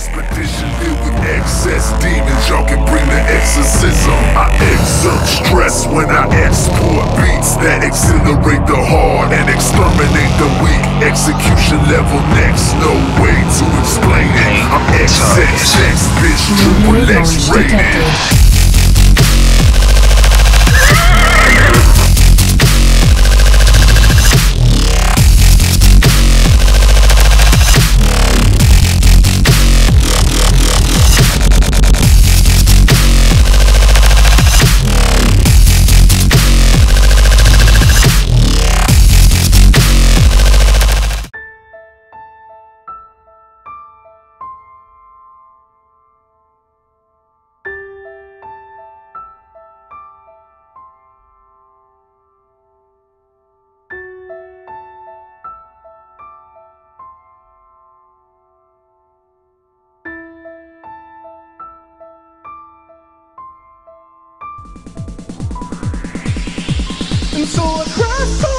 expedition filled with excess demons. Y'all can bring the exorcism. I exert stress when I export beats that exhilarate the hard and exterminate the weak. Execution level next, no way to explain it. I'm XXX, bitch, triple X rated. So across